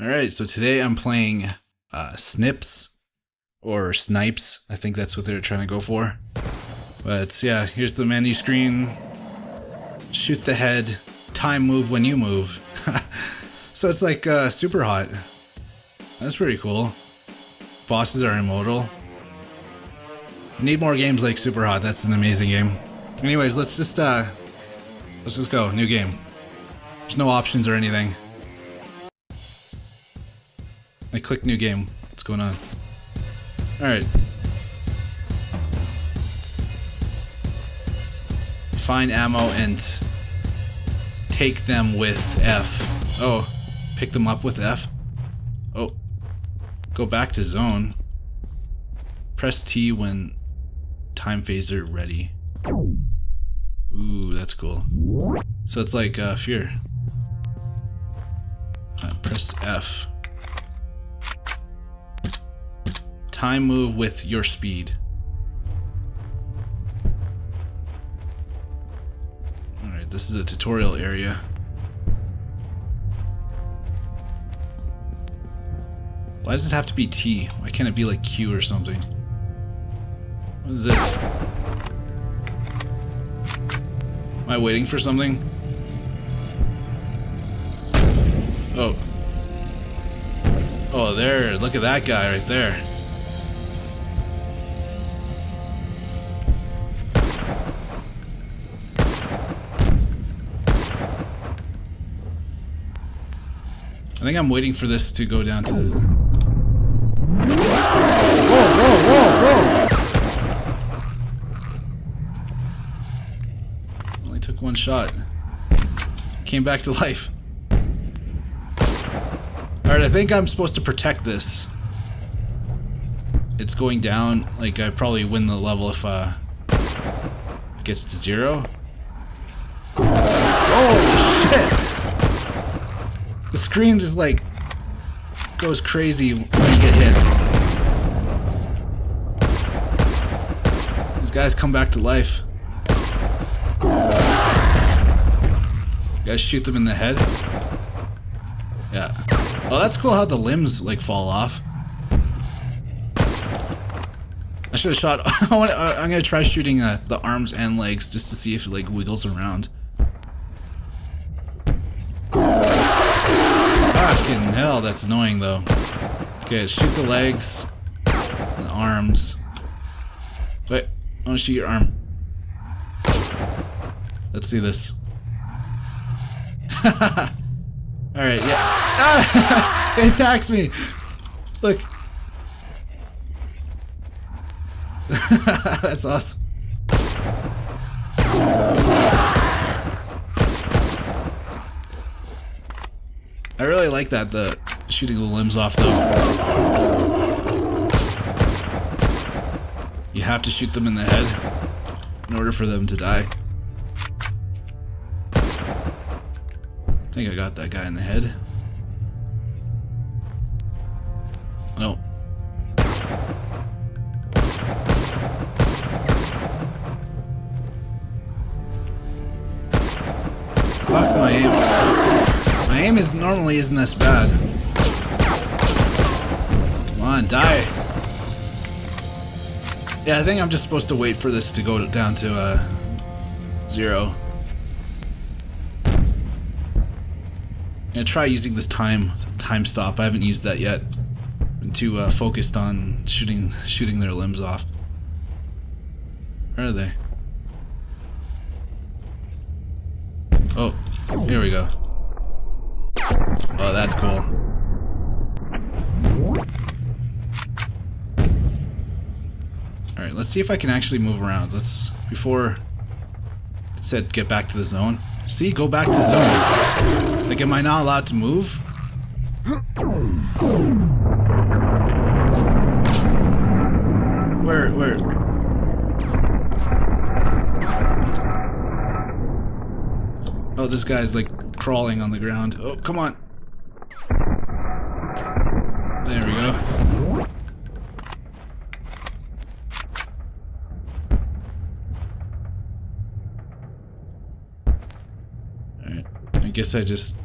Alright, so today I'm playing uh, Snipz or Snipes. I think that's what they're trying to go for. But yeah, here's the menu screen. Shoot the head. Time move when you move. so it's like uh, Superhot. That's pretty cool. Bosses are immortal. Need more games like Superhot. That's an amazing game. Anyways, let's just uh let's just go. New game. There's no options or anything. I click new game. What's going on? Alright. Find ammo and take them with F. Oh, pick them up with F? Oh. Go back to zone. Press T when time phaser ready. Ooh, that's cool. So it's like uh, fear. Uh, press F. Time move with your speed. Alright, this is a tutorial area. Why does it have to be T? Why can't it be like Q or something? What is this? Am I waiting for something? Oh. Oh, there. Look at that guy right there. I think I'm waiting for this to go down to... Whoa, whoa, whoa, whoa! Only took one shot. Came back to life. Alright, I think I'm supposed to protect this. It's going down. Like, I probably win the level if uh, it gets to zero. Oh! The screen just like goes crazy when you get hit. These guys come back to life. You guys shoot them in the head. Yeah. Oh, that's cool how the limbs like fall off. I should have shot. I'm gonna try shooting uh, the arms and legs just to see if it like wiggles around. Fucking hell, that's annoying though. Okay, shoot the legs, the arms. Wait, I want to shoot your arm. Let's see this. Alright, yeah. Ah! it attacks me! Look. that's awesome. I really like that, the shooting the limbs off though. You have to shoot them in the head in order for them to die. I think I got that guy in the head. No. Fuck my aim. My aim is normally isn't this bad. On, die. Yeah, I think I'm just supposed to wait for this to go down to uh, zero. I'm gonna try using this time time stop. I haven't used that yet. Been too uh, focused on shooting shooting their limbs off. Where are they? Oh, here we go. Oh, that's cool. Alright, let's see if I can actually move around. Let's, before it said get back to the zone. See, go back to zone. Like, am I not allowed to move? Where, where? Oh, this guy's like crawling on the ground. Oh, come on. There we go. Alright. I guess I just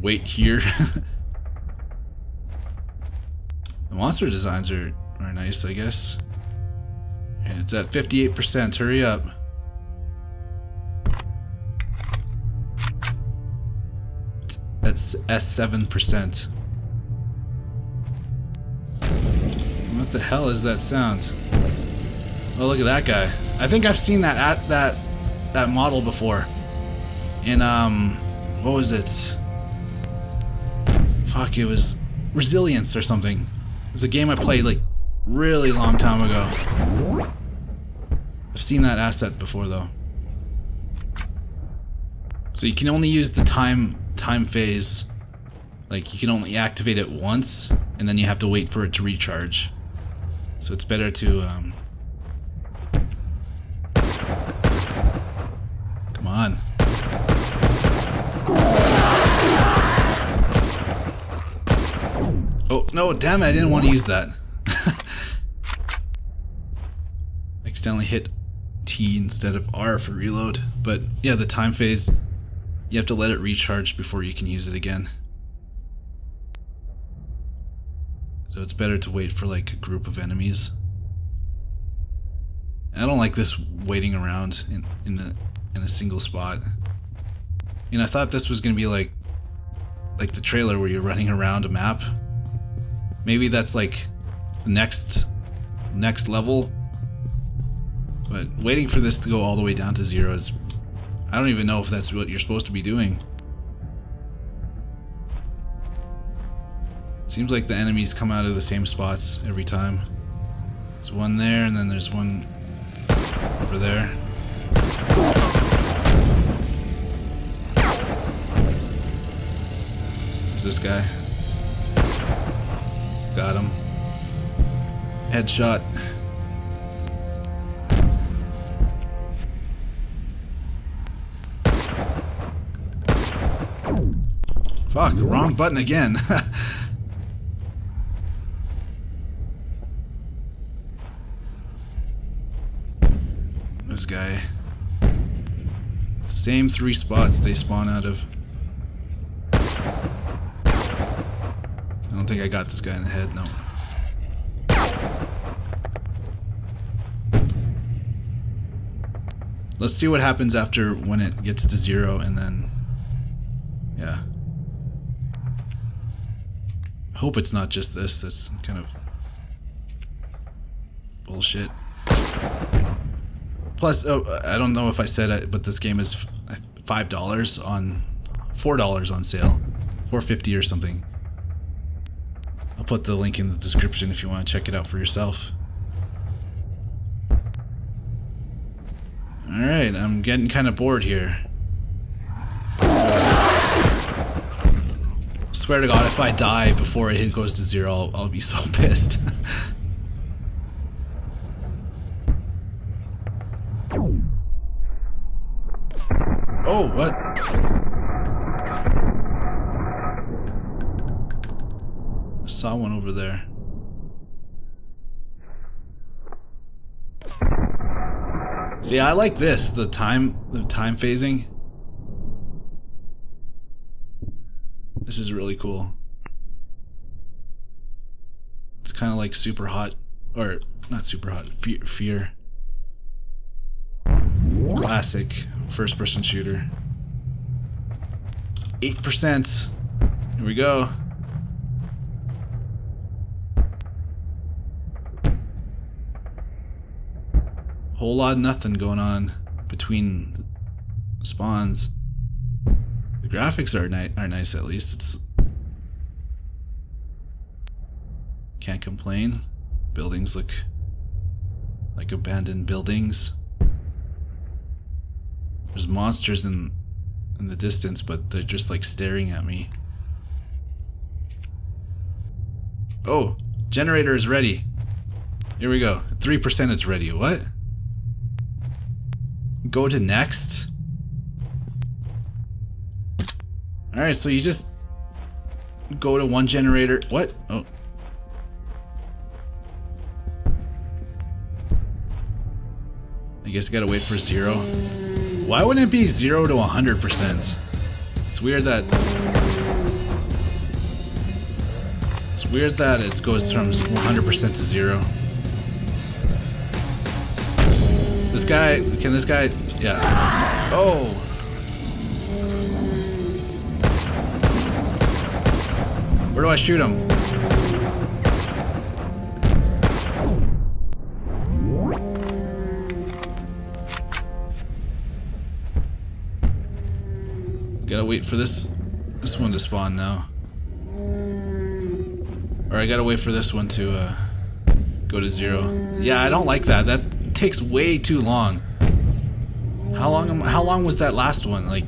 wait here. The monster designs are, are nice, I guess. And it's at 58%. Hurry up. It's at S7%. What the hell is that sound? Oh, look at that guy. I think I've seen that at that that model before. In um, what was it? Fuck, it was Resilience or something. It was a game I played like really long time ago. I've seen that asset before though. So you can only use the time time phase. Like you can only activate it once, and then you have to wait for it to recharge. So it's better to, um... Come on. Oh, damn it, I didn't want to use that. Accidentally hit T instead of R for reload. But yeah, the time phase, you have to let it recharge before you can use it again. So it's better to wait for like a group of enemies. I don't like this waiting around in, in the in a single spot. And I thought this was gonna be like like the trailer where you're running around a map. Maybe that's like the next next level. But waiting for this to go all the way down to zero is I don't even know if that's what you're supposed to be doing. Seems like the enemies come out of the same spots every time. There's one there, and then there's one over there. Who's this guy? Got him. Headshot. Fuck, wrong button again. This guy. Same three spots they spawn out of. Think I got this guy in the head, no. Let's see what happens after when it gets to zero and then... Yeah. Hope it's not just this, that's kind of... Bullshit. Plus, oh, I don't know if I said it, but this game is five dollars on, four dollars on sale, four fifty or something. I'll put the link in the description if you want to check it out for yourself. Alright, I'm getting kind of bored here. Swear to god, if I die before it goes to zero, I'll, I'll be so pissed. Oh, what? Saw one over there. See, I like this, the time the time phasing. This is really cool. It's kind of like Superhot or not super hot, F.E.A.R., fear. Classic first person shooter. 8%. Here we go. Whole lot of nothing going on between spawns. The graphics are, ni are nice at least. It's Can't complain. Buildings look like abandoned buildings. There's monsters in in the distance, but they're just like staring at me. Oh, generator is ready. Here we go. 3% it's ready. What? Go to next? Alright, so you just go to one generator. What? Oh. I guess I gotta wait for zero. Why wouldn't it be 0 to 100%? It's weird that... It's weird that it goes from 100% to zero. Guy, can this guy, yeah. Oh! Where do I shoot him? Gotta wait for this this one to spawn now. Or I gotta wait for this one to uh, go to zero. Yeah, I don't like that. That takes way too long. How long am, how long was that last one? Like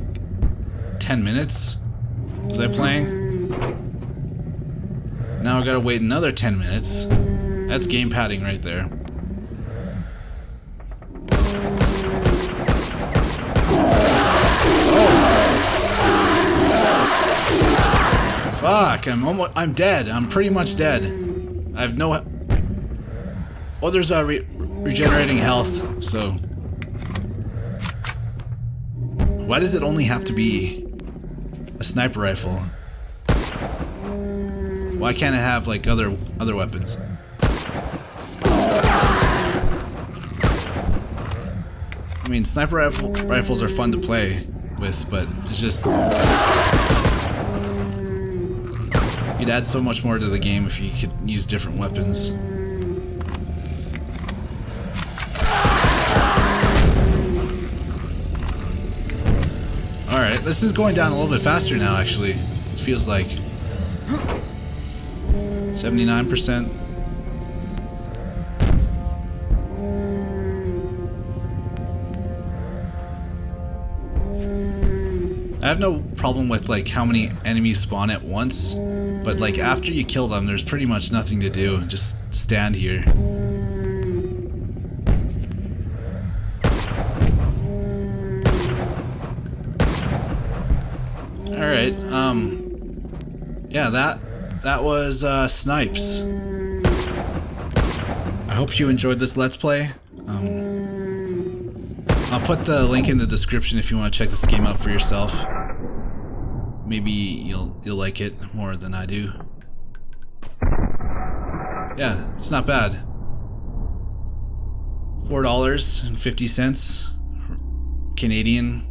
10 minutes? Was I playing? Now I gotta wait another 10 minutes. That's game padding right there. Fuck, I'm almost, I'm dead. I'm pretty much dead. I have no... Oh, there's re regenerating health, so... Why does it only have to be a sniper rifle? Why can't it have, like, other other weapons? I mean, sniper rifle rifles are fun to play with, but it's just... You'd add so much more to the game if you could use different weapons. This is going down a little bit faster now, actually. It feels like. 79%. I have no problem with like how many enemies spawn at once. But like after you kill them, there's pretty much nothing to do. Just stand here. Alright, um... Yeah, that, that was, uh, Snipes. I hope you enjoyed this Let's Play. Um, I'll put the link in the description if you want to check this game out for yourself maybe you'll you'll like it more than I do. Yeah, it's not bad. Four dollars and fifty cents Canadian.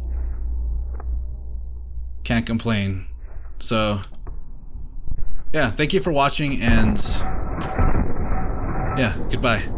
Can't complain. So yeah, thank you for watching and yeah, goodbye.